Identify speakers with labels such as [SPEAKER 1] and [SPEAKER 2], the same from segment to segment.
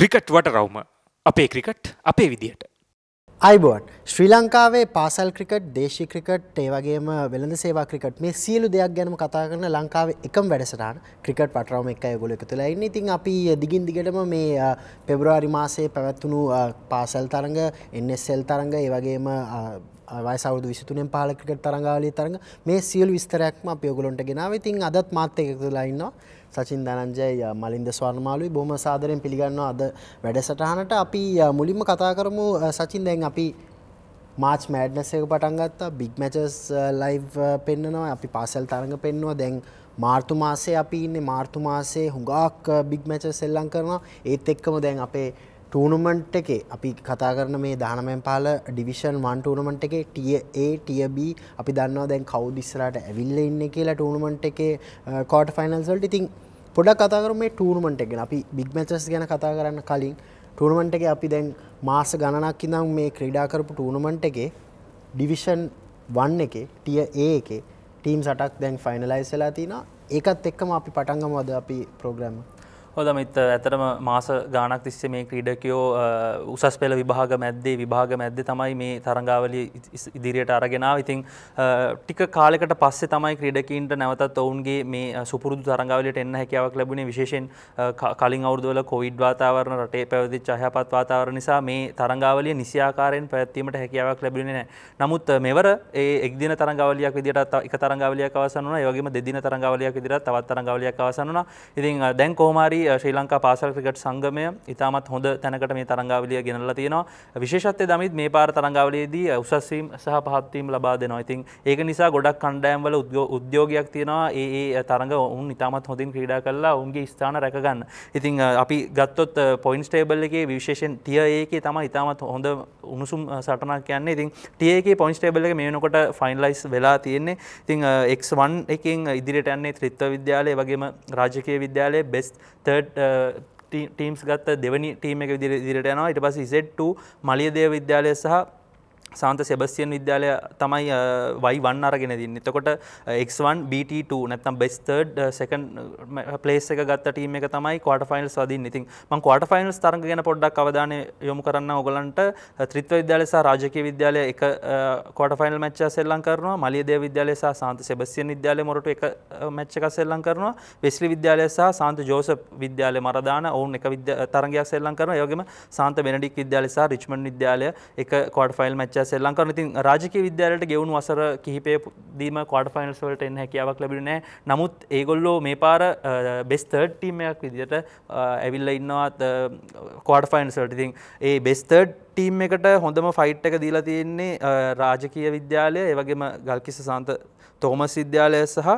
[SPEAKER 1] Cricket වට රවුම. අපේ cricket අපේ විදිහට
[SPEAKER 2] අයිබෝන් ශ්‍රී ලංකාවේ පාසල් ක්‍රිකට් දේශි ක්‍රිකට් ඒ වගේම වෙළඳ සේවා ක්‍රිකට් මේ සියලු දෙයක් ගැනම කතා කරන ලංකාවේ එකම වැඩසටහන ක්‍රිකට් පටරවම එක ගොල එක තුළ ඉන්න. ඉතින් අපි දිගින් දිගටම මේ පෙබරවාරි මාසයේ පැවැත්වුණු පාසල් තරඟ එන්නස්සෙල් තරඟ ඒ වගේම වයිසවුදු විසිතුනෙන් පාල ක්‍රිකට් තරඟාවලි තරඟ මේ සියලු විස්තරයක්ම අප යොගලොන්ට ගෙනාව. ඉතින් අදත් මාත්‍ය එකතු තුලා ඉන්නවා. සචින් දනංජය මලින්ද ස්වර්ණමාලුයි බොහම සාදරයෙන් පිළිගන්නවා. අද වැඩසටහනට අපි මුලින්ම කතා කරමු සචින් දැන් අපි මාච් මෑඩ්නස් එක පටන් ගත්තා. බිග් මැචස් ලයිව් පෙන්න්නනවා අපි පාසල් තරඟ පෙන්නවා. දැන් මාර්තු මාසේ අපි ඉන්නේ. මාර්තු මාසේ හුඟක් බිග් මැච සෙල්ලං කරනවා. ඒත් එක්කම දැන් අපේ ටූනමන්ට් එකේ අපි කතා කරන මේ දානමෙන් පාල ඩිවිෂන් වන් ටූනමන්ට් එකේ ටිය ඒ ටිය B අපි දන්නවා දැන් කවුද ඉස්සරහට ඇවිල්ලා ඉන්නේ කියලා ටූනමන්ට් එකේ ක්වාටර් ෆයිනල්ස් වලට. ඉතින් පොඩක් කතා කරමු මේ ටූනමන්ට් එක ගැන. අපි බිග් මැචස් ගැන කතා කරන්න කලින් ටූනමන්ට් එකේ අපි දැන් මාස ගණනක් ඉඳන් මේ ක්‍රීඩා කරපු ටූනමන්ට් එකේ ඩිවිෂන් 1 එකේ ටිය A එකේ ටීම් සටක් දැන් ෆයිනලයිස් වෙලා තිනවා. ඒකත් එක්කම අපි පටන් ගමු අද අපි ප්‍රෝග්‍රෑම් එක
[SPEAKER 3] හොදමිත් ඇතරම මාස ගානක් තිස්සේ මේ ක්‍රීඩකයෝ උසස් පෙළ විභාග මැද්දේ විභාග මැද්ද තමයි මේ තරංගාවලි ඉදිරියට අරගෙනාව ඉතින් ටික කාලෙකට පස්සේ තමයි ක්‍රීඩකින්ට නැවතත් ඔවුන්ගේ මේ සුපුරුදු තරංගාවලට එන්න හැකියාවක් ලැබුණේ. විශේෂෙන් කලින් අවුදුවල කොවිඩ් වාතාවරණ රටේ පැවදි චහපත් වාතාවර නිසා මේ තරංගාවලිය නිසියාකාරයෙන් පැත්වීමට හැකියාවක් ලැබුණේ නෑ නමුත් මෙවර ඒ එක්දින තරංගාවලියක් විදිට එක තරංගාවලියක් අවසන් වුණා. ඒ වගේම දෙදින තරංගාවලියක් විදිහට තවත් තරංගාවලියක් අවසන් වුණා. ඉතින් දැන් කොහොමාරි ශ්‍රී ලංකා පාසල් ක්‍රිකට් සංගමය ඉතාමත් හොඳ තැනකට මේ තරංගාවලිය ගෙනල්ලා තියෙනවා. විශේෂත්වය දමිත් මේ පාර තරංගාවලියේදී උසස්වීම් සහ පහත්වීම් ලබා දෙනවා. ඉතින් ඒක නිසා ගොඩක් කණ්ඩෑම්වල උද්‍යෝගයක් තියෙනවා. ඒ ඒ තරඟ උන් ඉතාමත් හොඳින් ක්‍රීඩා කල්ලා උන්ගේ ස්ථාන රැකගන්න. ඉතින් අපි ගත්තොත් පොයින්ස් ටේබල් එකේ විශේෂෙන් ටිය ඒකේ තම ඉතාමත් හොඳ උණුසුම් සටනක් කියන්නේ ඉතින් ටියගේ පොයින්ස් ටේබල් එක මේනකොට ෆයින්ලයිස් වෙලා තියෙන්නේ. ඉතින් එක්1 එකින් ඉදිරියට යන්නේ ත්‍රිත්ව විද්‍යාලය වගේම රාජකය විද්‍යාලය බෙස් තර්ඩ් ටීම්ස් uh, ගත්ත දෙවනි ටීම එක විදිර දිරට යනවා. ඉට පස් ඉසෙට්ට මලියදේ විද්‍යාලය සහ සාන්ත සෙබස්සියන් විද්‍යාලය තමයි වයි වන්න අරගෙන දින්න එතකොට X1 BT2 නැත්තම් බෙස්තර්ඩ් සකන් පලේස් එක ගත්ත ටීම එක තමයි කොට ෆයින්ස් වදින් ඉතින් මං කොට ෆයින්ස් තරග ගැන පොඩ්ඩක් අවධානය යොමු කරන්න ඔගලන්ට ත්‍රිත්ව විද්‍යාල සහ රාජක විද්‍යාලය එක කොට ෆයිනල් මච්ච සෙල්ලං කරනවා. මලියදේ විද්‍යාලය සහ සාන්ත සෙබස්සියන් විද්‍යාලය මොරට එක මච්චක සෙල්ලං කරනවා. වෙස්ලි විද්‍යාලය සහ සාන්ත ජෝස විද්‍යාලය මරදාන ඔවුන් එක තරගයක් සෙල්ලං කරන යෝගම සාන්ත වෙනඩික් විද්‍යාලය සහ රිච්මන් විද්‍යාලය එක කොට ෆයිල් මච්ච ශ්‍රී ලංකාව ඉතින් රාජක විද්‍යාලයට ගෙවුණු වසර කිහිපේ දීම ක්වාඩ ෆයිනල්ස් වලට එන්න හැකියාවක් ලැබුණේ නැහැ. නමුත් ඒගොල්ලෝ මේ පාර බෙස්ට් තර්ඩ් ටීම් එකක් විදිහට ඇවිල්ලා ඉන්නවා ක්වාඩ ෆයිනල්ස් වලට. ඉතින් ඒ බෙස්ට් තර්ඩ් ටීම් එකට හොඳම ෆයිට් එක දීලා තියෙන්නේ රාජකීය විද්‍යාලය, ඒ වගේම ගල්කිස්ස සාන්ත තෝමස් විද්‍යාලය සහ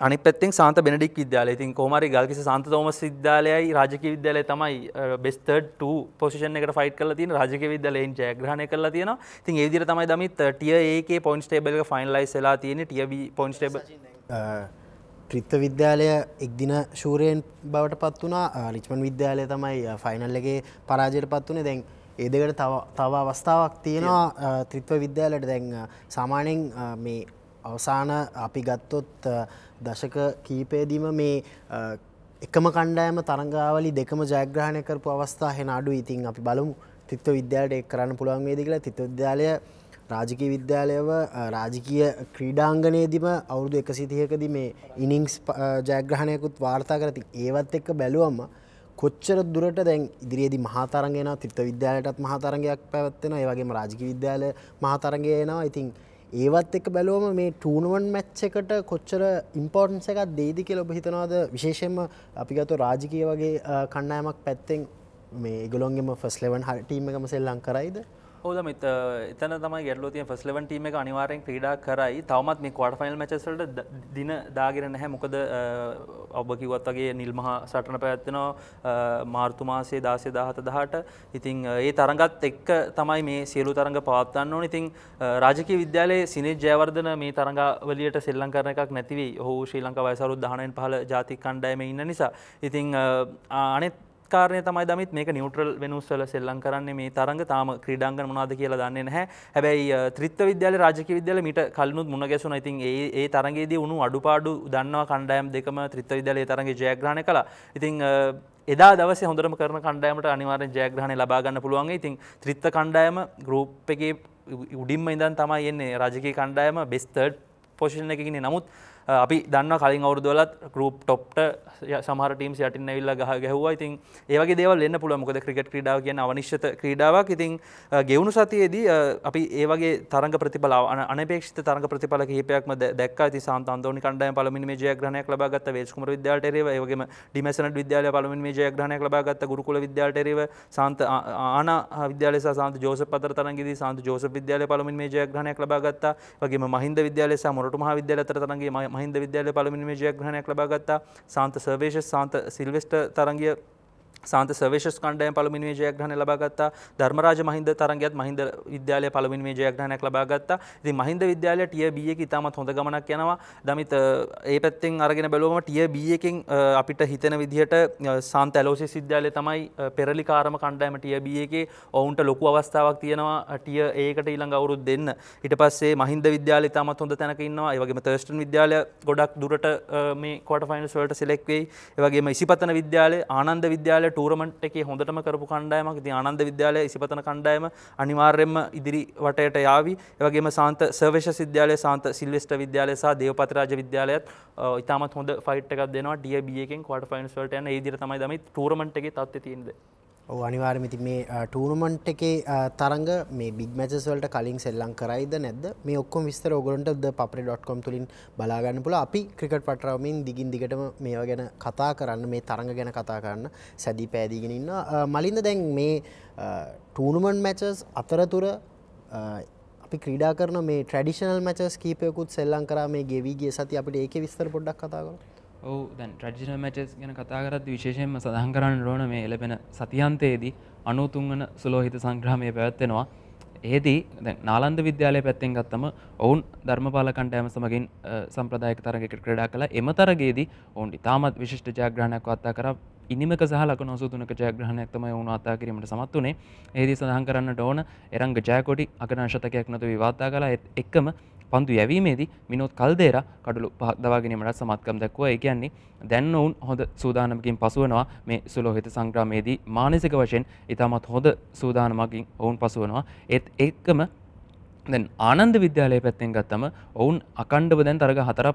[SPEAKER 3] අනි පැත්තෙන් සාන්ත බෙනඩික් විද්‍යාලය. ඉතින් කොමරි ගල්කිස සන්ත තෝමස් විද්‍යාලයයි රාජක විද්‍යාලය තමයි බෙස්තඩ් පොසිෂන් එකට ෆයිට් කල තියෙන රාජක විද්‍යාලයෙන් ජයග්‍රහණය කරලා තියෙන ඉතින් ඒ විදිහට තමයි දමිත් ටිය ඒකේ පොයින්ට්ස් ටේබල් එක ෆයිනලයිස් වෙලා තියෙන්නේ ටිය බි පොයින්ට්ස් ටේබල්
[SPEAKER 2] ත්‍රිත්ව විද්‍යාලය එක්දින ශූරයෙන් බවට පත් වුණා. රිච්මන් විද්‍යාලය තමයි ෆයිනල් එකේ පරාජයට පත් වුණේ. දැන් ඒ දෙකට තව අවස්ථාවක් තියෙනවා. ත්‍රිත්ව විද්‍යාලයට දැන් සාමාන්‍යයෙන් මේ අවසාන අපි ගත්තොත් දශක කීපයදීම මේ එකම කණ්ඩායම තරංගාවලි දෙකම ජයග්‍රහණය කරපු අවස්ථා හෙන අඩු. ඉතින් අපි බලමු තිත්ව විද්‍යාලයට එක් කරන්න පුළුවන් වේද කියලා. තිත්ව විද්‍යාලය රාජකීය විද්‍යාලයව රාජකීය ක්‍රීඩාංගනයේදීම අවුරුදු එකසිතියකදී මේ ඉනිංස් ජයග්‍රහණයකුත් වාර්තා කරති ඒවත් එක්ක බැලුවම්ම කොච්චර දුරට දැන් ඉදිරියේදී මහතරගෙන තිත්ව විද්‍යාලයටත් මහතරගයක් පැවත්වෙන ඒ වගේම රාජකීය විද්‍යාල මහතරගය එනවා. ඉතින් ඒවත් එක බැලුවම මේ ටූනුවන් මැච්ච එකට කොච්චර ඉම්පෝර්ටන්ස එකක් දේදි කියල ඔබ හිතනවාද? විශේෂෙන්ම අපිගතු රාජිකය වගේ කණ්ඩායමක් පැත්තෙන් මේ ගොලොන්ගෙම ෆස් ලෙවන් හටීම එකම සෙල්ලං කරයිද?
[SPEAKER 3] හෝද මෙත එතන තමයි ගැටලෝ තිය ෆස් ලවන් ටීම එක අනිවාරෙන් ක්‍රඩා කරයි. තවමත් මේ කොට ෆයිල් මචසල්ට දින දාගෙන නැහැ. මොකද ඔබ කිවත් වගේ නිල්මහා සටන පැත්වෙනවා මාර්තු මාසේ දාසේ දාහත දහට ඉතිං ඒ තරගත් එක්ක තමයි මේ සියලු තරඟ පවත්වන්න ඕන. ඉතිං රාජක විද්‍යාලයේ සිනේ ජයවර්ධන මේ තරඟවලියට සෙල්ලං කරන එකක් නැතිවී හෝ ශ්‍රී ලංක වයිසරු දහනයෙන් පහල ජාතික කණ්ඩායම ඉන්න නිසා. ඉතිං අනෙත් කාරණය තමයි දමිත්. මේක නිියවටරල් වෙනුස්වල සෙල්ලං කරන්නේ මේ තරඟ. තාම ක්‍රඩාංග මනාද කියලා දන්නේ නැහැ. හැබැයි ත්‍රිත්ව විද්‍යාල රාජක විද්‍යාල මිට කලනුත් මුණ ගැසුන ඉතින් ඒ ඒ තරගේදී උුණු අඩුපාඩු දන්නවා කණ්ඩායම් දෙකම ත්‍රිත්ව විද්‍යාලයේ තරගේ ජයග්‍රහණ කලා ඉතින් එදා දවස හොඳරම කරන කණ්ඩෑමට අනිවාරෙන් ජයග්‍රහණ ලබාගන්න පුළුවන්. ඉතින් ත්‍රිත්ත කණ්ඩායම ගරුප් එක උඩින්ම ඉදන් තමයි එන්නේ. රජකය කණ්ඩායම බෙස්තර්ඩ් පොෂණ එකකින්නේ නමුත් Uh, අපි දන්න කලින් අවුරදුවලත් ගරුප් ටොප්ට සමහර ටීම් යටින් ඇවිල්ල ගහ ගැහවා. ඉතින් ඒවගේ දේවල් එන්න පුළුව මොකද ක්‍රිකට් ක්‍රඩාව කියන අවනිශ්ත ක්‍රීඩාවක්. ඉතින් uh, ගෙවුණු සතියේදී uh, අපි ඒවගේ තරග ප්‍රතිඵලාව අනපේක්ෂ තරග ප්‍රතිඵල කිහිපයක්ම දැක් ති සාන්තන්තෝනි කණ්ඩය පළමිනි මේ ජයග්‍රහණයක් ලබාගත්ත වේස්කුමර විද්‍යාලට එරව ඒවගේම ඩිමසනට විද්‍යාලය පළමිනි මේ ජයග්‍රහණයක් ලබාගත්ත ගුරුකුල විද්‍යාලට එරව සාන්ත ආන විද්‍යාලය සාන්ත ජෝස පතර තරගේදී සාන්ත ජෝස විද්‍යාලය පළමිනි මේ ජයග්‍රහණයක් ලබාගත්තා වගේම මහින්ද විද්‍යාලය සහ මොරටු මහ විද්‍යාලය අතර තරගයේ මහින්ද විද්‍යාලය පළමිනි මේ ජයග්‍රහණයක් ලබාගත්තා සාන්ත සර්වේශ සාන්ත සිල්වෙස්ට තරගිය සාන්ත සවේශ කණ්ඩයම් පළමිනිේ ජයග්‍රහණ ලබාගත්තා ධර්මරාජ මහින්ද තරගත් මහින්ද විද්‍යාලය පළමිනිේ ජයග්‍රහණයක් ලබාගත්තා ති මහින්ද විද්‍යාලය ටිය බියක ඉතාමත් හොඳ ගමනක් යනවා. දමිත ඒ පැත්තෙන් අරගෙන බැලුවම ටිය බියකින් අපිට හිතන විදිහට සාන්ත ඇලෝසි සිද්‍යාලය තමයි පෙරලිකාරම කණ්ඩෑම ටිය බියගේ ඔවුන්ට ලොකු අවස්ථාවක් තියෙනවා ටිය ඒකට ඊළඟ අවුරුත් දෙන්න. ඉට පස්සේ මහින්ද විද්‍යාල තමත් හොඳ තැනකන්නවා ඒවගේ තර්ස්ටන් විද්‍යාලය ගොඩක් දුරට මේ කොට ෆයින්ස් වලට සෙලෙක්වේ ඒවගේ ඉසිපතන විද්‍යාලය ආනන්ද විද්‍යාලය ටූරමන්ට් එකේ හොඳටම කරපු කණ්ඩායමක්. ඉතින් ආනන්ද විද්‍යාලය ඉසිපතන කණ්ඩායම අනිවාර්යයෙන්ම ඉදිරි වටයට යාවි. ඒ වගේම සාන්ත සර්වේශ විද්‍යාලය සාන්ත සිල්වෙස්ටර් විද්‍යාලය සහ දේවපතිරාජ විද්‍යාලයත් ඉතාමත් හොඳ ෆයිට් එකක් දෙනවා. DB එකෙන් ක්වාටර් ෆයිනල්ස් වලට යන. ඒ විදිහට තමයි තමයි ටූර්නමන්ට් එකේ තත්ත්වය තියෙන්නේ.
[SPEAKER 2] ඔ අනිවාර්මති මේ ටූනමන්ට් එකේ තරඟ මේ බික් මැචස්වලට කලින් සෙල්ලං කරයිද නැද මේ ඔක්කොම විස්තර ඔගොලන්ට ද පපරි.කොම් තුලින් බලාගන්න පුළ අපි ක්‍රිකට පටරවමින් දිගින් දිගටම මේවා ගැන කතා කරන්න මේ තරඟ ගැන කතා කරන්න සැදී පෑදීගෙන ඉන්න මලින්ද දැන් මේ ටූනමන්් මැචස් අතරතුර අපි ක්‍රීඩා කරන මේ ට්‍රඩිෂනල් මචස් කීපයකුත් සෙල්ලං කර මේ ගෙවීගේ සති අපිට ඒක විස්තර පොඩ්ඩක් කතා කර
[SPEAKER 4] ඔවු දැන් ට්‍රජිනල් මැචස් ගැන කතාකරත් විශේෂයෙන්ම සඳහන් කරන්න රෝන මේ එලබෙන සතියන්තයේදී අනුතුන්වන සුලෝහිත සංග්‍රහමය පැවැත්වෙනවා. ඒදී නාලන්ද විද්‍යාලය පැත්තෙන් ගත්තම ඔවුන් ධර්මපාලකන්ට ඇම සමගින් සම්ප්‍රදායක තරගකට ක්‍රඩා කළ. එම තරගේදී ඔවුන් ඉතාමත් විශිෂ්ට ජයග්‍රහණයක් අත්තා කර. ඉනිමක සහලක නොසුතුනක ජයග්‍රහණයක් තමයි වුණු අත්තා කිරීමට සමත් වනේ ඒදී සඳහන් කරන්නට ඕන එරංග ජයකොඩි අගනාශතකයක් නතු විවාත්තා කලා එක්කම පන්දු යැවීමේදී මිනොත් කල්දේර කඩුළු පහදවාගෙනීමට සමත්කම් දැක්ව ඒ කියන්නේ දැන් ඔවුන් හොඳ සූදානමකින් පසුවනවා. මේ සුලෝහිත සංග්‍රාමේදී මානසික වශයෙන් ඉතාමත් හොඳ සූදානමකින් ඔවුන් පසුවනවා. ඒත් එක්කම දැන් ආනන්ද විද්‍යාලය පැත්තෙන් ගත්තම ඔවුන් අකණ්ඩව දැන් තරග හතර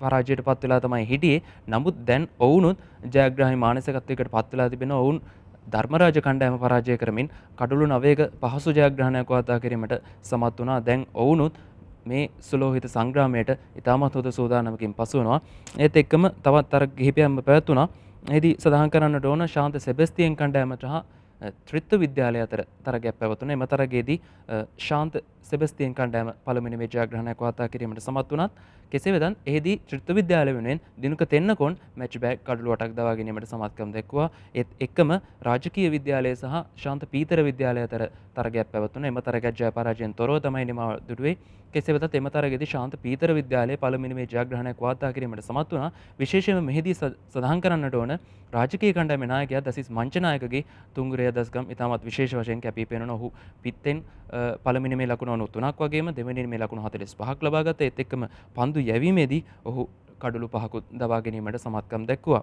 [SPEAKER 4] පරාජයට පත් වෙලා තමයි හිටියේ. නමුත් දැන් ඔවුනුත් ජයග්‍රහහි මානසකත්වයකට පත්වෙලා තිබෙන ඔවුන් ධර්මරාජ කණ්ඩෑම පරාජය කරමින් කඩුළු නවේක පහසු ජයග්‍රහණයක් වාතා කිරීමට සමත් වනා දැන් ඔවුනුත් මේ සුලෝහිත සංග්‍රාමයට ඉතාමත් හොද සූදානමකින් පසුවනවා. ඒත් එක්කම තවත් තර ගිහිපයම්ම පැත්තුනා එදි සඳහන් කරන්නට ඕන ශාන්ත සෙබස්තියෙන් කණ්ඩෑමට හා ත්‍රිත්ව විද්‍යාලය අතර තරගයක් පැවතුන එම තරගේදී ශාන්ත සෙබස්තියෙන් කණ්ඩෑම පළමිනි මේ ජයග්‍රහණයක් වාතා කිරීමට සමත් වනත් කෙසේ වෙදන් එහිදී ත්‍රිත්ව විද්‍යාල වෙනුවෙන් දිනුක තෙන්නකොන් මැච් බෑක් කඩලුවටක් දවා ගැනීමට සමත්කම් දැක්වා ඒත් එක්කම රාජකීය විද්‍යාලය සහ ශාන්ත පීතර විද්‍යාලය අතර තරගයක් පැවතුන එම තරගයක් ජය පරාජයෙන් තොරව තමයි නිමාව දුටුවේ. කෙසේ වෙතත් එම තරගයේදී ශාන්ත පීතර විද්‍යාලයේ පළමුවෙනි මේ ජයග්‍රහණයක් වාර්තා කිරීමට සමත් වුණා. විශේෂයෙන්ම මෙහිදී සඳහන් කරන්නට ඕන රාජකීය කණ්ඩායමේ ਨਾයකයා දසිස් මංචනායකගේ තුංගුරය දස්ගම් ඉතාමත් විශේෂ වශයෙන් කැපී පෙනෙන ඔහු පිත්තෙන් පළමිනි මේ ලකුණ අනු තුනක් වගේම දෙවැනි මේ ලකුණු හතලිස් පහක් ලබාගත එත් එක්කම පන්දු යැවීමේදී ඔහු කඩුළු පහකුත් දවා ගැනීමට සමත්කම් දැක්වා.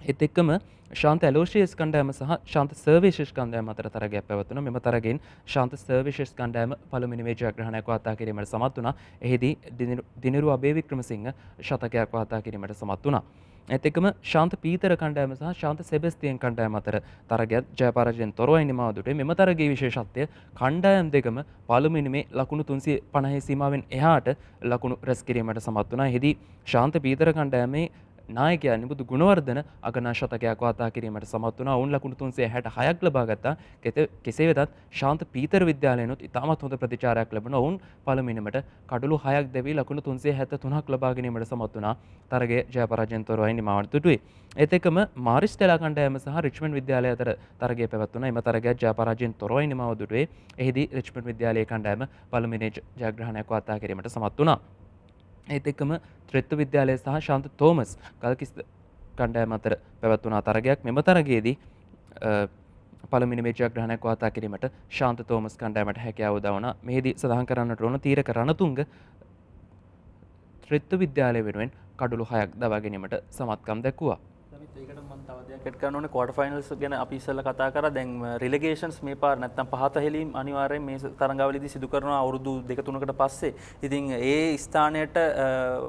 [SPEAKER 4] එත් එක්කම ශාන්ත ඇලෝෂයස් කණ්ඩෑම සහ ශාන්ත සර්වේශෂ් කණ්ඩෑම අතර තරගයක් පැවතුන මෙම තරගෙන් ශාන්ත සර්විශෂ් කණ්ඩෑම පළමිනි මේ ජයග්‍රහණයක් වාතා කිරීමට සමත් වුණා එහිදී දිනරු අබේවික්‍රමසිංහ ශතකයක් වාතා කිරීමට සමත් වුණා. ඇතකම ශාන්ත පීතර කණ්ඩෑම සහ ශාන්ත සෙබස්තියෙන් කණ්ඩෑම අතර තරගත් ජයපරජයෙන් තොරවයි නිමාදුටේ මෙම තරගේ විශේෂත්වය කණ්ඩායම් දෙකම පළුමිනි මේ ලකුණු තුන්සේ පණහහි සීමාවෙන් එහාට ලකුණු රැස් කිරීමට සමත් වනා හෙදී ශාන්ත පීතර කණ්ඩෑමේ නායකයා නිබුදු ගුණවර්ධන අගනා ශතකයක් වාතා කිරීමට සමත් වුණා. ඔවුන් ලකුණු තුන්සේ හැට හයක් ලබාගත්තා කෙසේ වෙතත් ශාන්ත පීතර විද්‍යාලයනුත් ඉතාමත් හොඳ ප්‍රතිචාරයක් ලැබෙන ඔවුන් පළමිනිමට කඩළු හයක් දෙවී ලකුණු තුන්සේ හැත තුනක් ලබාගැනීමට සමත් වුණා. තරගේ ජයපරාජයන්තොරවයි නිමාවට තුටුවේ. එතකම මාරිස් ටෙලා කණ්ඩෑම සහ රිච්මන් විද්‍යාලය අතර තරගේ පැවත්වන එම තරගයක් ජයපරාජයෙන් තොරවයි නිමාව දුටුවේ. එහිදී රිච්මන් විද්‍යාලය කණ්ඩෑම පළමිනේ ජයග්‍රහණයක් වාතා කිරීමට සමත් වුණා. ඒත් එක්කම ත්‍රෙත්තු විද්‍යාලය සහ ශාන්ත තෝමස් කල්කිස් කණ්ඩෑම අතර පැවත්වනා තරගයක් මෙම තරගේදී පළමිනි මේ ජයග්‍රහණයක් වාතා කිරීමට ශාන්ත තෝමස් කණ්ඩෑමට හැකියාව දවන මෙහිදී සඳහන් කරන්නට ඕන තීරක රණතුංග ත්‍රිත්තු විද්‍යාලය වෙනුවෙන් කඩුළු හයක් දවා ගැනීමට සමත්කම් දැක්වුවා. ෙට
[SPEAKER 3] කනන කොට ෆයිනල්ස් ගැන අපිස්සල්ල කතා කර. දැන් රිලගේෂන්ස් මේ පාර නැත්තම් පහත හෙලීම් අනිවාරයෙන් මේ තරංගවලදි සිදු කරන අවුරුදු දෙකතුනකට පස්සේ. ඉතින් ඒ ස්ථානයට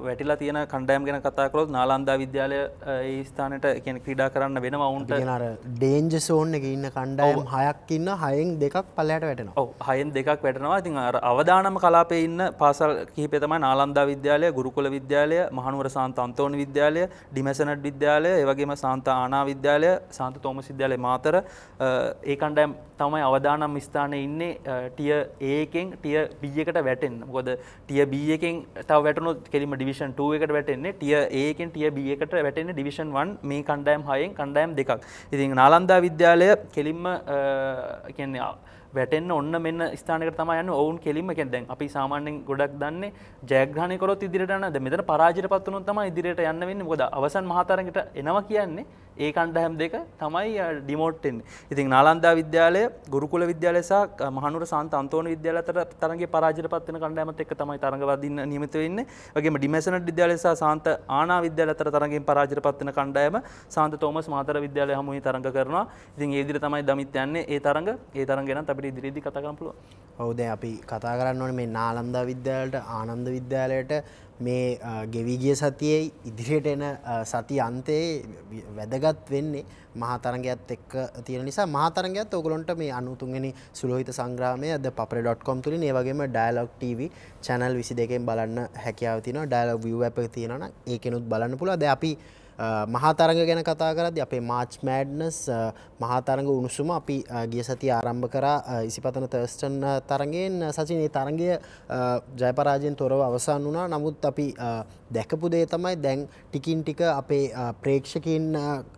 [SPEAKER 3] වැටිලා තියෙන කණ්ඩෑම් ගැන කතාකරොත් නාලන්දා විද්‍යාලය ඒ ස්ථානයට කියන ක්‍රඩා කරන්න වෙන ඔවුන්ට
[SPEAKER 2] ගෙනර ඩේන්ජ සෝන් එක ඉන්න කණ්ඩායම් හයක් ඉන්න හයෙන් දෙකක් පල්ලයට වැටෙන
[SPEAKER 3] හයෙන් දෙකක් වැටනවා. ඉතින් අර අවධානම කලාපේ ඉන්න පාසල් කිහිපෙතම නාලන්දා විද්‍යාලය ගුරුකුල විද්‍යාලය මහනුවර සාන්ත අන්තෝන විද්‍යාලය ඩිමැසනට් විද්‍යාලය ඒවගේම සාන්ත ආනා විද්‍යාලය සාන්ත තෝම සිද්‍යාලය මාතර ඒ කණ්ඩෑම් තමයි අවධානම් ස්ථානය ඉන්නේ ටිය ඒකෙන් ටිය බියකට වැටෙන් ගොද ටිය බියකෙන් තව වැටනු කෙලිම ඩිවිෂන් 2 එකට වැටෙන්නේ. ටිය ඒකෙන් ටිය බියකට වැටෙන්නේ ඩිවිෂන් 1 මේ කණ්ඩෑම් හයෙන් කණ්ඩෑම් දෙකක්. ඉතින් නාලන්දා විද්‍යාලය කෙලින්ම කියන්නේ වැටෙන් ඔන්න මෙන්න ස්ථානක තම යන්න. ඔවුන් කෙලිම කෙදැන් අපි සාමාන්‍යෙන් ගොඩක් දන්නේ ජයග්‍රහණකොත් ඉදිරිටන ද මෙතන පරාජිත පත්වනු තම ඉදිරියට යන්න වෙන්න. ගොද අවසන් මහතරකට එනවා කියන්නේ ඒ කණ්ඩහැම් දෙක තමයි ඩිමෝට්ටෙන් ඉතින් නාලන්දා විද්‍යාලය ගුරුකුල විද්‍යාලසා මහනුර සන්ත අන්තෝන විද්‍යාලතර තරගේ පරාජිත පත්වන කණ්ඩෑමත් එක් තමයි තරඟවදන්න නියමත වෙන්න. වගේ ඩිමසන විද්‍යාලසා සාන්ත ආනා විද්‍යාලතර තරගේ පරාජිත පත්වන කණ්ඩෑම සාන්ත තෝමස් මාතර විද්‍යාලය හමුවේ තරඟ කරනවා. ඉතින් ඒදිර තමයි දමිත් යන්නේ. ඒ තරඟ ඒ තරගෙන අපිට ඉදිරිදි කතකම්පුල
[SPEAKER 2] ඔවුද අපි කතා කරන්න ඕන මේ නාලන්දා විද්‍යාලට ආනන්ද විද්‍යාලයට. මේ ගෙවිගිය සතියේ ඉදිරියට එන සති අන්තයේ වැදගත් වෙන්නේ මහතරගත් එක් තියෙන නිසා. මහතරගත් ඔගලොන්ට මේ අනුතුන්ගෙන සුලෝහිත සංග්‍රාමය ද පප.කොම් තුලින් ඒ වගේම ඩයලොග් TV channel 22කින් බලන්න හැකියාව තියෙනවා. ඩයලොග් view app එක තියෙනවා නම් ඒකෙනුත් බලන්න පුළුවන්. දැන් අපි මහතරග ගැන කතා කරද අපේ මාච් මෑඩ්නස් මහතරග උණුසුම අපි ගිය සති ආරම්භ කරා ඉසිපතන තර්ස්ටන් තරගෙන් සචිනේ තරගය ජයපරාජයෙන් තොරව අවසන් වුණා. නමුත් අපි දැකපු දේ තමයි දැන් ටිකින් ටික අපේ ප්‍රේක්ෂකින්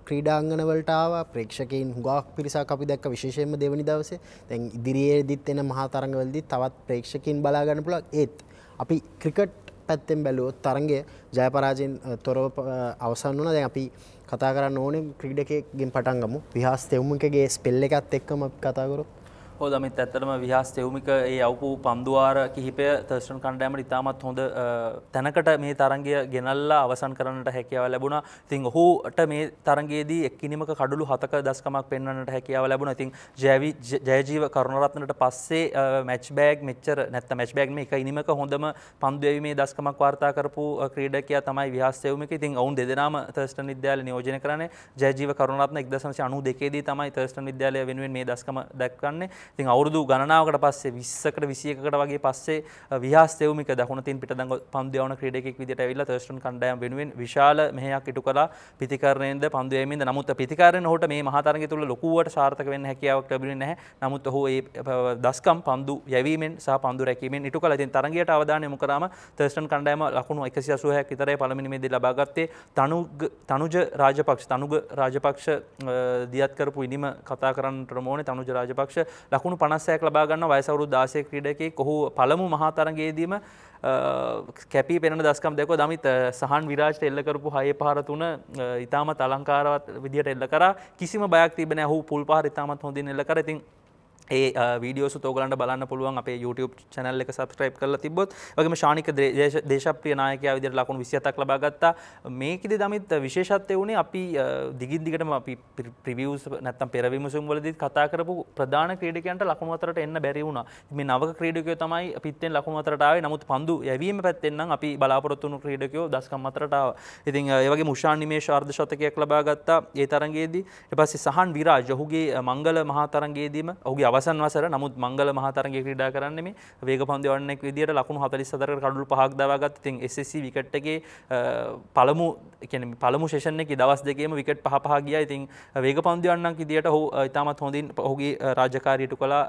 [SPEAKER 2] ක්‍රීඩාංගනවලටාව ප්‍රේක්ෂකයින් හුගක් පිරිසක් අපි දැක්ක විශේෂයෙන්ම දෙවනි දවසේ. දැන් ඉදිරියේ දිත් එන මහතරගවලදී තවත් ප්‍රේක්ෂකින් බලාගන්න පුළුවන්. ඒත් අපි ක්‍රිකට් පැත්තෙන් බැලුවොත් තරගේ ජයපරාජයෙන් තොරව අවසන් වන දැන් අපි කතා කරන්න ඕනේ ක්‍රීඩකගෙන් පටන්ගමු විහස් තෙවුමකගේ ස්පෙල්ල එකත් එක්කම කතාකරොත්
[SPEAKER 3] හෝදමිත් ඇත්තටම විහස් තෙවමික ඒ අවපු පන්දුවාර කිහිපය තර්ෂන් කණ්ඩෑමට ඉතාමත් හොඳ තැනකට මේ තරන්ගය ගෙනල්ලා අවසන් කරන්නට හැකියාව ලැබුණ. තින් ඔහුට මේ තරගේදී එක්කිනිමක කඩුළු හතක දස්කමක් පෙන්වන්නට හැකියාව ලැබුණ. ඉතින් ජැවි ජයජීව කරුණරත්නට පස්සේ මැච් බෑග් මෙච්චර නැත්ත මැච් බෑග් එක ඉනිමක හොඳම පන්දුවීමේ දස්කමක් වාර්තා කරපු ක්‍රීඩකයා තමයි විහස්තයවමික ඉතින් ඔවුන් දෙදෙනම තර්ස්ටන් විද්‍යාල නියෝජන කරන ජයජීව කරුණරත්න එක්දසංශ අනු දෙකේදී තමයි තර්ස්ටන් විද්‍යාලය වෙනුවෙන් මේ දස්කම දක්වන්නේ. තින් අවුරුදු ගණනාවකට පස්සේ විස්සකට විසියකට වගේ පස්සේ විහස් තෙවමික දකුණතින් පිට දඟ පන්දයවන ක්‍රඩෙක් විදිට ඇවිල්ලා තර්ස්ටන් කණ්ඩයම් වෙනුවෙන් විශාල මෙහයක් ඉටු කලා පිතිකරණයද පන්දුවමින්ද නමුත් පිතිකාරන හොට මේ මහතරග තුළ ලොකුවට සාර්ථක වෙන්න හැකියාවක් ලැබෙන නැහැ. නමුත් ඔහු ඒ දස්කම් පන්දු යැවීමෙන් සහ පන්දු රැකීමෙන් ඉටු කල තින් තරගයට අවධානය යොමු කරාම තර්ස්ටන් කණ්ඩයම ලකුණු එකසි අසුහයක් විතරයි පළමිනිමේදී ලබාගත්තේ තනුජ රාජපක්ෂ තනුග රාජපක්ෂ දියත් කරපු ඉනිම කතා කරන්නට මෝනේ තනුජ රාජපක්ෂ ලකුණු පනස්සයක් ලබාගන්න වයසවරු දාසය ක්‍රඩකේ කොහු පළමු මහතරගේදීම කැපී පෙන දස්කම් දෙක දමිත සහන් විරාජ්ට එල්ල කරපු හය පහර තුන ඉතාමත් අලංකාරවත් විදිට එල්ල කර. කිසිම බයක් තිබෙන හු පුල් පහර ඉතාමත් හොඳින් එල්ල කරතින් ඒ වීඩියෝ තෝගලන්ට බලන්න පුළුවන්. අපේ YouTube චැනල් එක සබස්ක්‍රයිබ් කරලා තිබොත් වගේම ශානික දේශප්‍රිය නායකයා විදිහට ලකුණු 27ක් ලබා ගත්තා. මේකෙදි දමිත් විශේෂත්වය වුණේ අපි දිගින් දිගටම අපි ප්‍රිවියුස් නැත්තම් පෙර විමසුම් වලදී කතා කරපු ප්‍රධාන ක්‍රීඩකයන්ට ලකුණු අතරට එන්න බැරි වුණා. මේ නවක ක්‍රීඩකයෝ තමයි පිත්තෙන් ලකුණු අතරට ආවේ. නමුත් පන්දු යැවීම පැත්තෙන් නම් අපි බලාපොරොත්තු වුණු ක්‍රීඩකයෝ දස්කම් අතරට ආවා. ඉතින් ඒ වගේ මුෂාන් නිමේෂ අර්ධ ශතකයක් ලබා ගත්තා. ඒ තරගයේදී ඊට පස්සේ සහන් විරාජ් ඔහුගේ මංගල මහා තරගයේදීම ඔහුගේ අවසන් වසර. නමුත් මංගල මහතරගේ ක්‍රඩා කරන්න මේ වේග පන්දවන්නෙක් විදිට ලකුණු හතලි සතර කඩු පහක් දවාගත් තින් SSC විකට්ගේ පළමු පළමු ශේෂණයක දවස් දෙකේම විකට පහ ගිය. ඉතින් වේග පන්දවන්නක් ඉදිට හෝ ඉතාමත් හොඳින් ඔහුගේ රාජකාරයට කලා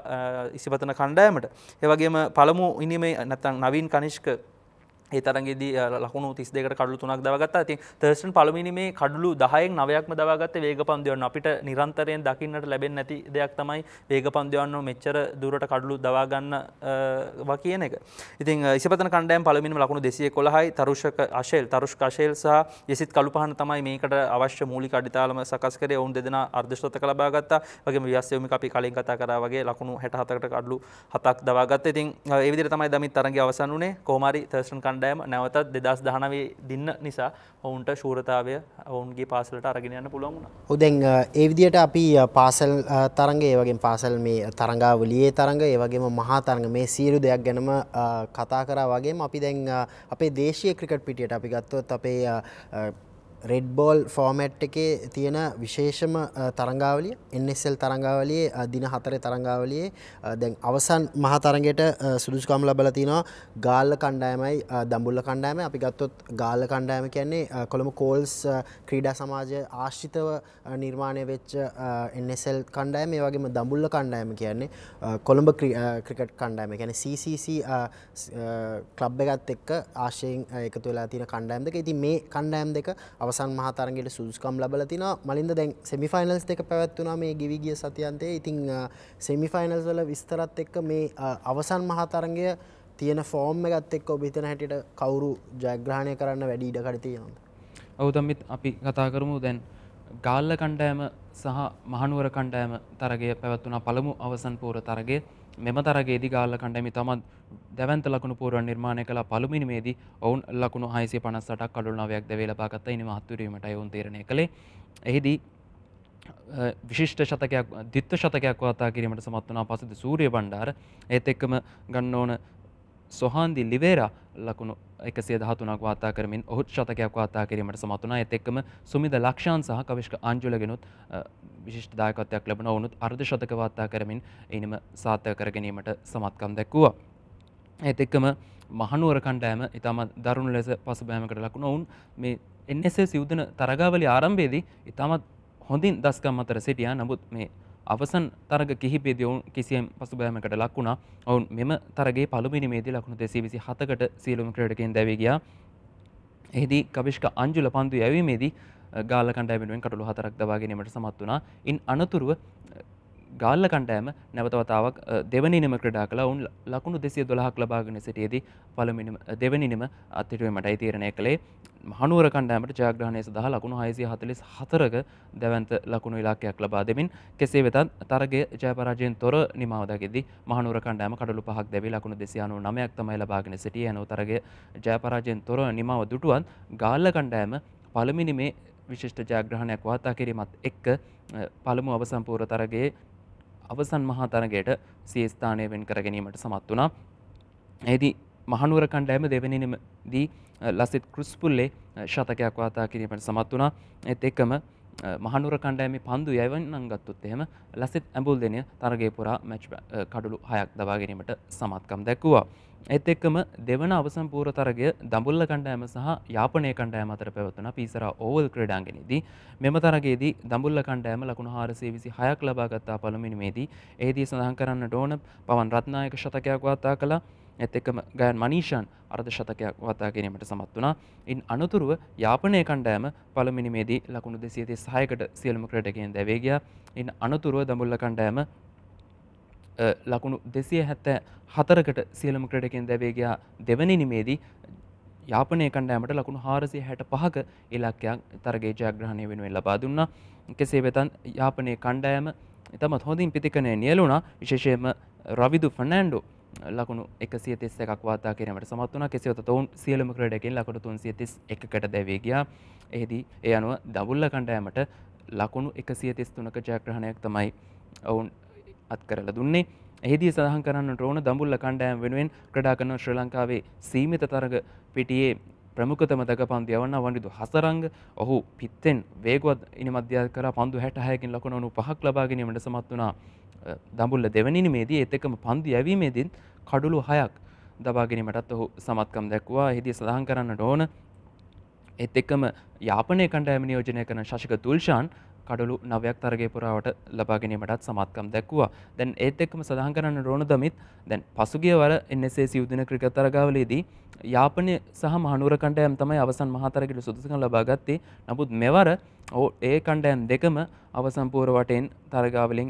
[SPEAKER 3] ඉසිපතන කණ්ඩෑමට ඒවගේම පළමු ඉනිමේ නැතන් නවීන් කනිෂ්ක ඒ තරගේදී ලකුණු තිස් දෙකට කඩු තුනක් දවගත්තා. ති තර්ස්ටන් පළමිනි මේ කඩලු දහයෙන් නවයක්ම දවාගත්ත වේග පන්දයවන්න අපිට නිරන්තරයෙන් දකින්නට ලැබෙන් නැති දෙයක් තමයි වේග පන්දයවන්න මෙච්චර දුරට කඩලු දවාගන්න ව කියන එක. ඉතින් ඉසිපතන කණ්ඩයම් පළමිනි ලකුණු දෙසිය කොළහයි තරුෂක අශේල් තරුෂ් කශේල් සහ යෙසිත් කළු පහන තමයි මේකට අවශ්‍ය මූලි අඩිතාලම සකස් කරේ. ඔවුන් දෙදෙන අර්ධශත කළබාගත්තා වගේ ව්‍යස්යෝමි අපි කලින් කතා කර වගේ ලකුණු හැට හතකට කඩලු හතක් දවාගත්ත. ඉතින් ඒවිදිර තමයි දමි තරගේ අවසන් වනේ කෝමරි තර්ෂන් කණ්ඩෑම නැවතත් දෙදස් දහනවේ දින්න නිසා ඔවුන්ට ශූරතාවය ඔවුන්ගේ පාසලට අරගෙන යන්න පුළුවන් වුණා.
[SPEAKER 2] උදැන් ඒ විදිහට අපි පාසල් තරඟ ඒ වගේ පාසල් මේ තරංගාවලියේ තරඟ ඒ වගේම මහා තරඟ මේ සියලු දෙයක් ගැනම කතා කරා වගේම අපි දැන් අපේ දේශීය ක්‍රිකට් පිටියට අපි ගත්තොත් අපේ රෙඩ්බෝල් ෆෝමැට් එකේ තියෙන විශේෂම තරංගාවලිය එන්Sල් තරංගාවලියේ දින හතර තරංගාවලියේ දැන් අවසන් මහතරගෙට සුදුස්කම් ලබල තිනවා ගාල්ල කණ්ඩායමයි දම්බුල්ල කණ්ඩායම අපි ගත්තොත් ගාල්ල කණ්ඩායම කියන්නේ කොළඹ කෝල්ස් ක්‍රීඩා සමාජය ආශ්ිතව නිර්මාණය වෙච්ච එන්Sල් කණ්ඩායම. ඒ වගේම දම්බුල්ල කණ්ඩායම කියන්නේ කොළඹ ක්‍රිකට් කණ්ඩායම. ගැන CCC කලබ් එකත් එක්ක ආශයෙන් එකතු වෙලා තියෙන කණ්ඩායම් දෙක. ඉතින් මේ කණ්ඩායම් දෙක අවස අවසන් මහතරගට සුදුස්කම් ලබල තිනවා. මලින්ද දැන් සෙමිෆයිනල්ස් දෙක පැවැත්වනා මේ ගිවිගිය සතියන්තේ. ඉතිං සෙමිෆයිනල්ස් වල විස්තරත් එක්ක මේ අවසන් මහතරගය තියෙන ෆෝර්ම් එකත් එක්ක ඔබිතන හැටියට කවුරු ජයග්‍රහණය කරන්න වැඩි ඉඩකට තියෙනද.
[SPEAKER 4] ඔවුතම්මිත් අපි කතා කරමු. දැන් ගාල්ල කණ්ඩෑම සහ මහනුවර කණ්ඩෑම තරගය පැවත්වනා පළමු අවසන් පූර තරගේ මෙම තරගේදී ගාල්ල කණ්ඩැමි තමත් දැවන්ත ලකුණු පූරුවන් නිර්මාණය කළ. පළුමිනිමේදී ඔවුන් ලකුණු හයිසිය පනස්සටක් කඩුල් නවයක් දැවේ ලබාගත්ත ඉනි මහත්තුරීමට ඔවුන් තීරණය කළේ. එහිදී විශිෂ්ට ශතකයක් දිත්ත ශතකයක් වාතා කිරීමට සමත් වනා පසුද සූරිය බණ්ඩාර ඒත් එක්කම ගන්න ඕන සොහන්දි ලිවේරා ලකුණු එකසිය දහතුනක් වාතා කරමින් ඔහුත් ශතකයක් වාතා කිරීමට සමතුනා ඇත එක්කම සුමිද ලක්ෂාන් සහ කවිශ්ක අංජුලගෙනුත් විශිෂ්ට දායකත්වයක් ලැබන ඔවුනුත් අර්ධ ශතක වාතා කරමින් එනිම සාර්ථක කර ගැනීමට සමත්කම් දැක්වුවා. ඒත් එක්කම මහනුවර කණ්ඩෑම ඉතාමත් දරුණු ලෙස පසුබෑමකට ලකුණ ඔවුන් මේ එන්සේ සිවදන තරගාවලි ආරම්භේදී ඉතාමත් හොඳින් දස්කම් අතර සිටියා නමුත් මේ අවසන් තරග කිහිපේදී ඔවුන් කිසියම් පසුබෑමකට ලක්වුණා ඔවුන් මෙම තරගේ පළමිනි මේදී ලකුණු දෙසී විසි හතකට සියලුම ක්‍රඩකෙන් දැවී ගියා. එහිදී කවිශ්ක අංජුල පන්දු යැවීමේදී ගාල කණ්ඩෑමෙනුවෙන් කටළු හතරක් දවාගැනීමට සමත් වනා ඉන් අනතුරුව ගාල්ල කණ්ඩෑම නැවතවතාවක් දෙවනිනම ක්‍රඩා කළ. ඔවුන් ලකුණු දෙසිය දොළහක් ලබාගෙන සිටියේදී පළමිනිම දෙවනිනිම අත්තිටුවීමටයි තීරණය කළේ. හනුවර කණ්ඩෑමට ජයග්‍රහණය සඳහා ලකුණු හයිසිය හතලිස් හතරක දැවන්ත ලකුණු ඉලාකයක් ලබා දෙමින් කෙසේ වෙතත් තරගේ ජයපරාජයෙන් තොර නිමාවදගෙදි මහනුවර කණ්ඩෑම කඩලු පහක් දැවි ලකුණු දෙසියානු නමයක් තමයි ලබාගෙන සිටිය. යනු තරගේ ජයපරාජයෙන් තොර නිමාව දුටුවන් ගාල්ල කණ්ඩෑම පළමිනි මේ විශිෂ්ට ජයග්‍රහණයක් වාතා කිරීමත් එක්ක පළමු අවසම්පූර තරගේ අවසන් මහා තරගයට සියස්ථානය වෙන් කර ගැනීමට සමත් වුණා. ඇදි මහනුවර කණ්ඩෑම දෙවැනිනමදී ලසිත් කෘස්පුල්ලේ ශතකයක් වාතා කිරීමට සමත් වුණා එත් එක්කම මහනුර කණ්ඩෑමි පන්දු යවන්නන් ගත්තුත් එහෙම ලසිත් ඇඹුල් දෙනය තරගේ පුරා මැච් කඩුළු හයක් දවා ගැනීමට සමත්කම් දැක්වවා. එත් එක්කම දෙවන අවසන් පූර තරගය දඹුල්ල කණ්ඩෑම සහ යාපනය කණ්ඩෑම අතර පැවතුන පිසර ඕවල් ක්‍රඩාගෙනදී මෙම තරගේදී දඹුල්ල කණ්ඩෑම ලකුණු හාරසේ විසි හයක් ලබාගත්තා පළමිනිමේදී ඒදී සඳහන් කරන්න ඩෝන පවන් රත්නායක ශතකයක් වාතා කලා ඇත් එක්කම ගයන් මනීෂන් අර්ධ ශතකයක් වතා කිරීමට සමත් වනා ඉන් අනතුරුව යාපනය කණ්ඩෑම පළමිනිමේදී ලකුණු දෙසියති සහයකට සියලම ක්‍රටකයෙන් දැවේගයා ඉන් අනතුරුව දඹුල්ල කණ්ඩෑම ලකුණු දෙසිය හැත්ත හතරකට සියලම ක්‍රඩකෙන් දැවේගයා දෙවනි නිමේදී යාපනය කණ්ඩෑමට ලකුණු හාරසිය හැට පහක ඉලක්කයක් තරගේ ජයග්‍රහණය වෙනුවෙන් ලබා දුන්නා. කෙසේ වෙතන් යාපනය කණ්ඩෑම එතමත් හොඳින් පිතිකනය නියලුණා විශේෂයම රවිදු ෆනෑන්ඩෝ ලකුණු එකසිය තිස් එකක් වාතා කිරීමට සමත් වන කෙසිවත ඔවුන් සියලම ක්‍රඩකින් ලකුණු තුන්සිය තිස් එකකට දැවේගයා එහිදී ඒ අනුව දවුල්ල කණ්ඩෑමට ලකුණු එකසිය තිස් තුනක ජයග්‍රහණයක් තමයි ඔවුන් අත් කරල දුන්නේ. එහිදී සඳහන් කරන්න රෝණ දඹුල්ල කණ්ඩෑම් වෙනුවෙන් ක්‍රඩා කරන ශ්‍ර ලංකාවේ සීමිත තරග පිටියේ ප්‍රමුඛතම දක පන්දු යවන්න වනිදු හසරංග. ඔහු පිත්තෙන් වේගුවත් ඉනි මධ්‍යා කර. පන්දු හැට හැකින් ලකුණනු පහක් ලබාගෙනීමට සමත් වනා දඹුල්ල දෙවනිමේදී එතකම පන්දු යැවීමේදීන් කඩුළු හයක් දබාගෙනීමටත් ඔහු සමත්කම් දැක්වා හිදී සඳහන් කරන්න ඕන එත් එක්කම යාපනය කණ්ඩෑම නියෝජනය කරන ශෂක තුල්ෂාන් කඩලු නවයක් තරගේ පුරාවට ලබාගැනීමටත් සමත්කම් දැක්වා දැන් ඒත් එක්කම සඳහන් කරන්න රෝණ දමිත් දැන් පසුගිය වර එන්සේ සිවදින ක්‍රිකතරගාවලේදී යාපනය සහ මහනුවර කණ්ඩයම් තමයි අවසන් මහතරකට සුදුසකන් ලබාගත්තේ නමුත් මෙවර ඕ ඒ කණ්ඩයම් දෙකම අවසම්පූර වටෙන් තරගාවලින්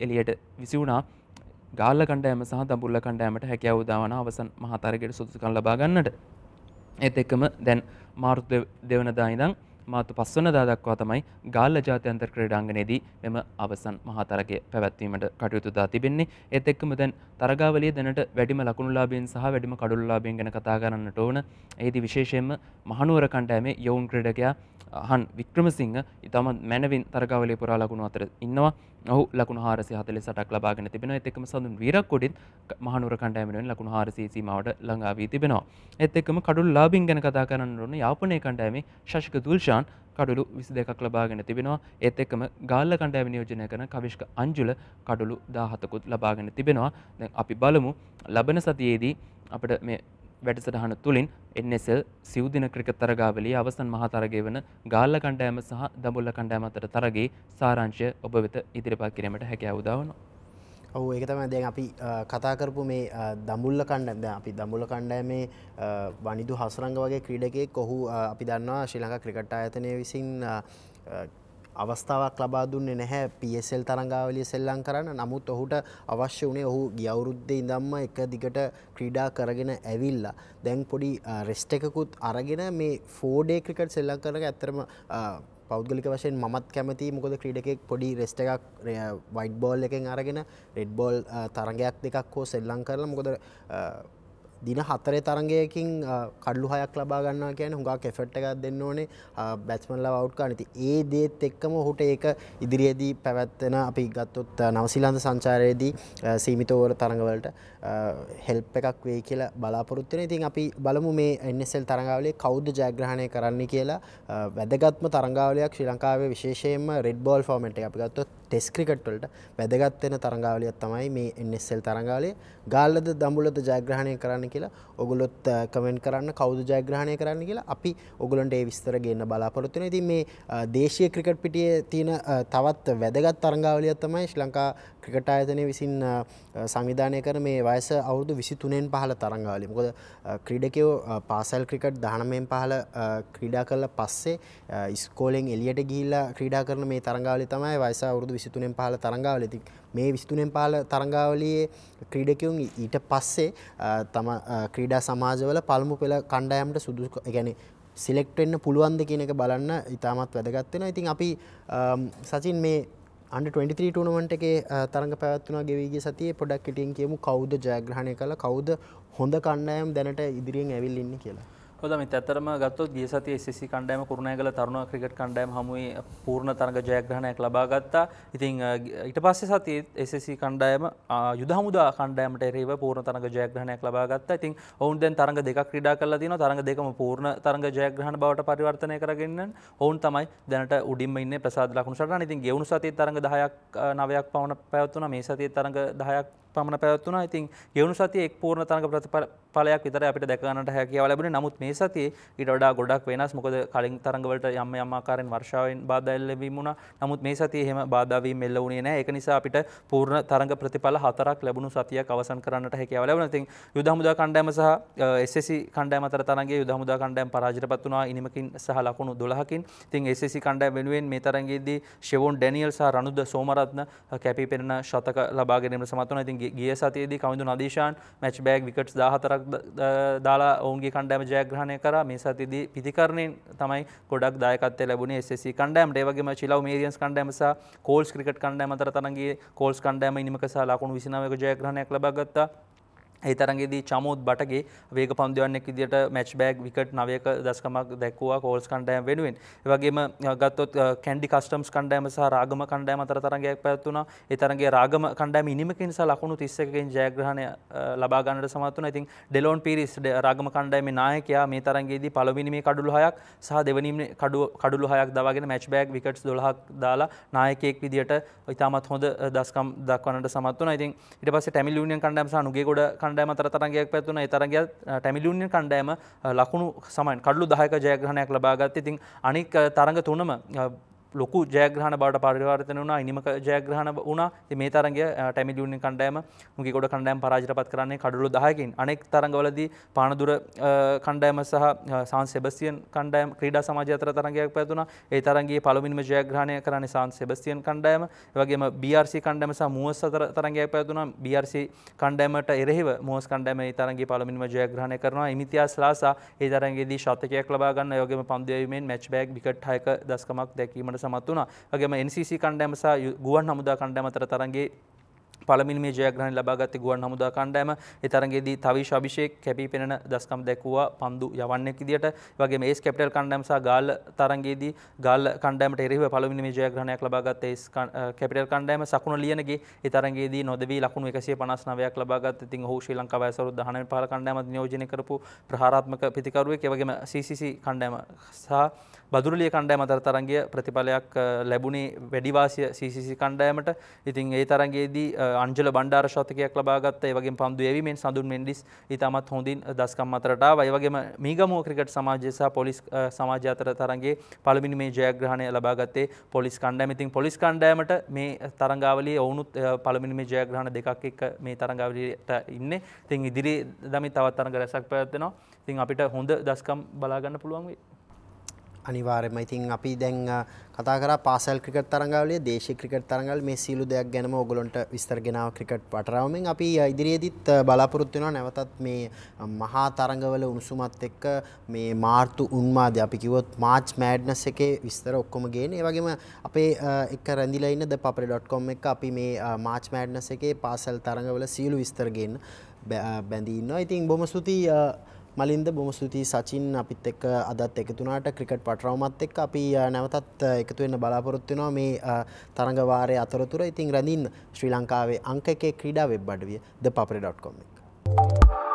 [SPEAKER 4] එලියට විසිවුණා. ගාල්ල කණ්ඩෑම සහ දඹුල්ල කණ්ඩෑමට හැකියාව උදාවන අවසන් මහතරකට සුදුසකන් ලබාගන්නට ඒත් එක්කම දැන් මාරුත් දෙවනදා ඉදං මාතු පස්වන දා දක්වා තමයි ගාල්ල ජාත්‍යන්තර ක්‍රීඩාංගනයේදී මෙම අවසන් මහතරගය පැවැත්වීමට කටයුතු දා තිබෙන්නේ. ඒත් එක්කම දැන් තරගාවලිය දැනට වැඩිම ලකුණුලාභයෙන් සහ වැඩිම කඩුල්ලාභයෙන් ගැන කතා කරන්නට ඕන. ඒදී විශේෂයෙන්ම මහනුවර කණ්ඩායමේ යොවුන් ක්‍රීඩකයා හන් වික්‍රමසිංහ ඉතාමත් මැනවින් තරගාවලේ පුරා ලකුණු අතර ඉන්නවා. ඔහු ලකුණු හාරසි හතලි සටක් ලබාගෙන තිබෙන එතෙක්ම සඳුන් වීරක් කොඩිත් මහනුවර කණ්ඩෑමෙන් ලකුණු හාරසී සීමාවට ළඟාවී තිබෙනවා. එත් එක්කම කඩුල් ලාබින් ගැන කතා කරන්න ඕන යාපනය කණ්ඩෑමේ ශෂික දුල්ෂාන් කඩුළු විසි දෙකක් ලබාගෙන තිබෙනවා. ඒත් එක්කම ගාල්ල කණ්ඩෑම නියෝජනය කරන කවිශ්ක අංජුල කඩුළු දාහතකුත් ලබාගෙන තිබෙනවා. දැන් අපි බලමු ලබන සතියේදී අපට මේ වැඩසටහන තුළින් එන්නසල් සිව්දින ක්‍රිකත් තරගාවලිය අවසන් මහතරගේ වන ගාල්ල කණ්ඩෑම සහ දඹුල්ල කණ්ඩෑම අතර තරගේ සාරංශය ඔබ වෙත ඉදිරිපත් කිරීමට හැකියාව උදාවනවා.
[SPEAKER 2] ඔහු ඒක තමයි දැන් අපි කතා කරපු මේ දඹුල්ල කණ්ඩ අපි දඹුල්ල කණ්ඩෑමේ වනිදු හසරංග වගේ ක්‍රීඩකෙක් ඔහු අපි දන්නවා ශ්‍රී ලංකා ක්‍රිකට් ආයතනය විසින් අවස්ථාවක් ලබා දුන්නේ නැහැ. පියසෙල් තරංගාවලිය සෙල්ලං කරන්න. නමුත් ඔහුට අවශ්‍ය වනේ ඔහු ගියවුරුද්ධ ඉදම්ම එක දිගට ක්‍රීඩා කරගෙන ඇවිල්ලා. දැන් පොඩි රෙස්ට එකකුත් අරගෙන මේ ෆෝඩේ ක්‍රිකට් සෙල්ලං කරන ඇතරම පෞද්ගලික වශයෙන් මත් කැමති මොකද ක්‍රීඩකෙක් පොඩි රෙස්ට එකක් වයිට් බෝල් එකෙන් අරගෙන රෙඩ් බෝල් තරගයක් දෙකක් හෝ සෙල්ලං කරලා මොකද දින හතරේ තරගයකින් කඩලු හයක් ලබා ගන්නවා කියන හුඟා කෙෆට් එකක් දෙන්න ඕනේ. බැත්ස්මන්ලා අවුට්කා නති ඒ දේත් එක්කම හුට ඒක ඉදිරියේදී පැවැත්වෙන අපි ගත්තොත් නවසිලන්ද සංචාරයේදී සීමිතෝවර තරඟවලට හෙල්ප් එකක් වේ කියලා බලාපොරොත්තුන ඉතින් අපි බලමු මේ එන්නසෙල් තරඟාවලේ කෞද්ද ජයග්‍රහණය කරන්න කියලා. වැදගත්ම තරංගාවලයක් ශ්‍රී ලංකාවේ විශේෂයෙන්ම රෙඩ් බෝල් ෆෝමට අපි ගත්තොත් ටෙස් ක්‍රිකට් වලට වැදගත් වෙන තරංගාවලියක් තමයි මේ NSL තරංගාවලිය. ගාල්ලද දඹුල්ලද ජයග්‍රහණය කරන්න කියලා ඔගොල්ලොත් කමෙන්ට් කරන්න කවුද ජයග්‍රහණය කරන්න කියලා අපි ඔගොල්ලන්ට ඒ විස්තර ගේන්න බලාපොරොත්තු වෙනවා. ඉතින් මේ දේශීය ක්‍රිකට් පිටියේ තියෙන තවත් වැදගත් තරංගාවලියක් තමයි ශ්‍රී ලංකා ක්‍රිකට් ආයතනය විසින් සංවිධානය කරන මේ වයස අවුරුදු 23න් පහළ තරංගාවලිය. මොකද ක්‍රීඩකයෝ පාසල් ක්‍රිකට් 19න් පහළ ක්‍රීඩා කරලා පස්සේ ඉස්කෝලෙන් එළියට ගිහිල්ලා ක්‍රීඩා කරන මේ තරංගාවලිය තමයි වයස අවුරුදු විසිතුනෙන් පහල තරංගාවල ති මේ විස්තුනෙන් පාල තරංගාවලියේ ක්‍රීඩකයුන් ඊට පස්සේ තම ක්‍රීඩා සමාජවල පළමු පෙළ කණ්ඩායමට සුදු ගැන සිලෙක්ටෙන්න්න පුළුවන්ද කියන එක බලන්න ඉතාමත් වැදගත්වෙන ඉතින් අපි සචින් මේ අන්ඩ 23 ටනමට එක තරඟ පැත්වන ගෙවගේ සතිය පොඩක් ඉටින් කියමු. කවුද ජයග්‍රහණය කළ? කවුද හොඳ කණ්ඩායම් දැනට ඉදිරියෙන් ඇවිල්ලින්න කියලා?
[SPEAKER 3] හොද මේ ඇත්තරම ගත්තොත් ගිය සතියේ SSC කණ්ඩායම කුරුණෑගල තරුණ ක්‍රිකට් කණ්ඩායම හමුවේ පූර්ණ තරග ජයග්‍රහණයක් ලබා ගත්තා. ඉතින් ඊට පස්සේ සතියේ SSC කණ්ඩායම යුද හමුදා කණ්ඩායමට එරෙහිව පූර්ණ තරග ජයග්‍රහණයක් ලබා ගත්තා. ඉතින් ඔවුන් දැන් තරග දෙකක් ක්‍රීඩා කරලා තිනවා. තරග දෙකම පූර්ණ තරග ජයග්‍රහණ බවට පරිවර්තනය කරගෙන ඔවුන් තමයි දැනට උඩින්ම ඉන්නේ ප්‍රසාද් ලකුණු සටහන. ඉතින් ගෙවුණු සතියේ තරග 10ක් 9ක් පවන පැවතුණා. මේ සතියේ තරග 10ක් පමණ පැවත්වුණා. ඉතින් ගෙවුණු සතියේ එක් පූර්ණ තරග ප්‍රතිඵලයක් විතර අපිට දැක ගන්නට හැකියාව ලැබුණේ. නමුත් මේ සතියේ ඊට වඩා ගොඩක් වෙනස්. මොකද කලින් තරඟවලට යම් යම් ආකාරයෙන් වර්ෂාවෙන් බාධා එල්ලවීම වුණා. නමුත් මේ සතියේ එහෙම බාධා වීම එල්ල වුණේ නැහැ. ඒක නිසා අපිට පූර්ණ තරඟ ප්‍රතිඵල හතරක් ලැබුණු සතියක් අවසන් කරන්නට හැකියාව ලැබුණා. ඉතින් යුද හමුදා කණ්ඩායම සහ SSC කණ්ඩායම අතර තරඟයේ යුද හමුදා කණ්ඩායම පරාජයටපත් වුණා ඉනිමකින් සහ ලකුණු 12කින්. ඉතින් SSC කණ්ඩායම වෙනුවෙන් මේ තරඟයේදී ෂෙවොන් ඩැනියල් සහ රනුද සෝමරත්න කැපී පෙනෙන ශතක ලබා ගැනීමට සමත් වුණා. ඉතින් ගිය සතියේදී Kavindu Nadeeshan match bag wickets 14ක් දාලා ඔවුන්ගේ කණ්ඩායම ජයග්‍රහණය කරා. මේ සතියේදී පිතිකරණයෙන් තමයි ගොඩක් දායකත්වය ලැබුණේ SSC කණ්ඩායමට. ඒ වගේම චිලව් මේරියන්ස් කණ්ඩායම සහ කෝල්ස් ක්‍රිකට් කණ්ඩායම අතර තරඟයේ කෝල්ස් කණ්ඩායම ඉනිමක සහ ලකුණු 29ක ජයග්‍රහණයක් ලබා ගත්තා. ඒ තරගේදී චමුත් බටගේ වේග පන්දුවන්නෙක් විදිට මැච් බෑග් විකට නවයක දස්කමක් දැක්වා කෝල්ස් කණ්ඩෑම් වෙනුවෙන්. වගේම ගත්තොත් කැන්ඩි කස්ටම්ස් කණ්ඩෑම සහ රාගම කණ්ඩෑම අතර තරගයක් පැත්වුණා ඒ තරගේ රාගම කණ්ඩෑම ඉනිමකින් සහ ලකුණු තිස්සකෙන් ජයග්‍රහණය ලබාගන්නට සමත්වන ඉතින් ඩෙලෝන් පිරිස් රාගම කණ්ඩෑම නායකයා මේ තරගේදී පළවිනිමේ කඩුළු හයක් සහ දෙවනීම කඩුළු හයක් දවාගෙන මැච් බෑග් විකට් දොලහක් දාලා නායකයෙක් විදිට ඉතාමත් හොඳ දස්කම් දක්වන්නට සමත්වන ඉතින් ඉට පස්සේ ටැමිල් යුනියන් කණ්ඩෑම සහ නුගේ ගොඩ කණ්ඩෑම අතර තරගයක් පැත්වුණ ඒ තරගයක් ටැමිලියුනියන් කණ්ඩෑම ලකුණු සමයින් කඩලු දහයක ජයග්‍රහණයක් ලබාගත් ඉතින් අනික් තරඟ තුනම ලොකු ජයග්‍රහණ බවට පරිවර්තන වුණා ඉනිමක ජයග්‍රහණ වුණා. ඉතින් මේ තරගය ටැමිල් යුනියන් කණ්ඩායම මුගේ ගොඩ කණ්ඩායම් පරාජයටපත් කරන්නේ කඩලු 10කින් අනෙක් තරඟවලදී පානදුර කණ්ඩායම සහ සාන් සෙබස්තියන් කණ්ඩායම ක්‍රීඩා සමාජය අතර තරගයක් පැවතුණා. ඒ තරගයේ පළමුවෙනිම ජයග්‍රහණය කරන්නේ සාන් සෙබස්තියන් කණ්ඩායම. ඒ වගේම BRC කණ්ඩායම සහ මුවස් අතර තරගයක් පැවතුණා. BRC කණ්ඩායමට එරෙහිව මුවස් කණ්ඩායම ඒ තරගයේ පළමුවෙනිම ජයග්‍රහණය කරනවා. ඉමිතියාස් ලාසා ඒ තරගයේදී ශතකයක් ලබා ගන්න. ඒ වගේම පන්දු යැවීමෙන් මැච් බෑග් විකට් 6ක දස්කමක් දැකීමට සමත් වුණා. වගේම NCC කණ්ඩෑම සහ ගුවන් හමුදා කණ්ඩෑම අතර තරගයේ පළමිනි මේ ජයග්‍රහණ ලබාගත්තේ ගුවන් හමුදා කණ්ඩායම. ඒ තරගයේදී තවිෂ් අභිෂේක් කැපී පෙනෙන දස්කම් දැක්වුවා පන්දු යවන්නෙක් විදියට. ඒ වගේම ඒස් කැපිටල් කණ්ඩායම සහ ගාල්ල තරගයේදී ගාල්ල කණ්ඩායමට එරෙහිව පළමිනි මේ ජයග්‍රහණයක් ලබාගත්තේ ඒස් කැපිටල් කණ්ඩායම සකුණ ලියනගේ. ඒ තරගයේදී නොදවී ලකුණු 159ක් ලබාගත් ඉතින් ඔහු ශ්‍රී ලංකාව ඇසරුත් 19 පහළ කණ්ඩායමත් නියෝජනය කරපු ප්‍රහාරාත්මක පිතිකරුවෙක් ඒ වගේම CCC කණ්ඩායම සහ බදුරලිය කණ්ඩායම අතර තරගය ප්‍රතිඵලයක් ලැබුණේ වැඩිවාසිය CCC කණ්ඩායමට ඉතින් ඒ තරගයේදී අංජල බණ්ඩාර ශතකයක් ලබාගත්ත ඒ වගේම පන්දු යැවීමෙන් සඳුන් මෙන්ඩිස් ඉතාමත් හොඳින් දස්කම් අතරට ආවා. ඒ වගේම මීගමුව ක්‍රිකට් සමාජය සහ පොලිස් සමාජය අතර තරගයේ පළවෙනි මේ ජයග්‍රහණය ලබාගත්තේ පොලිස් කණ්ඩායම. ඉතින් පොලිස් කණ්ඩායමට මේ තරඟාවලියේ ඔවුනුත් පළවෙනි මේ ජයග්‍රහණ දෙකක් එක්ක මේ තරඟාවලියට ඉන්නේ. ඉතින් ඉදිරියේ දමි තවත් තරඟ රැසක් පැවැත්වෙනවා. ඉතින් අපිට හොඳ දස්කම් බලා ගන්න පුළුවන් වෙයි.
[SPEAKER 2] අනිවාර්යයෙන්ම ඉතින් අපි දැන් කතා කරා පාසල් ක්‍රිකට් තරඟාවලිය දේශීය ක්‍රිකට් තරඟවල මේ සීළු දෙයක් ගැනම ඕගොල්ලන්ට විස්තර ගෙනාව ක්‍රිකට් වටරාවමින් අපි ඉදිරියේදීත් බලාපොරොත්තු වෙනවා නැවතත් මේ මහා තරඟවල උණුසුමත් එක්ක මේ මාර්තු උන්මාදය අපි කිව්වොත් මාර්ච් මෑඩ්නස් එකේ විස්තර ඔක්කොම ගේන. ඒ වගේම අපේ එක්ක රැඳිලා ඉන්න thepapare.com එක අපි මේ මාර්ච් මෑඩ්නස් එකේ පාසල් තරඟවල සීළු විස්තර ගේන්න බැඳී ඉන්නවා. ඉතින් බොහොම ස්තුතියි මලින්ද බොම ස්තුතියි සචින්. අපිත් එක්ක අදත් එකතුනාට ක්‍රිකට් පටරවමත් එක්ක අපි නැවතත් එකතු වෙන්න බලාපොරොත්තු වෙනවා. මේ තරඟ වාරයේ අතරතුර. ඉතින් රැඳින්න ශ්‍රී ලංකාවේ අංක එකේ ක්‍රීඩා වෙබ් අඩවිය thepapare.com එක.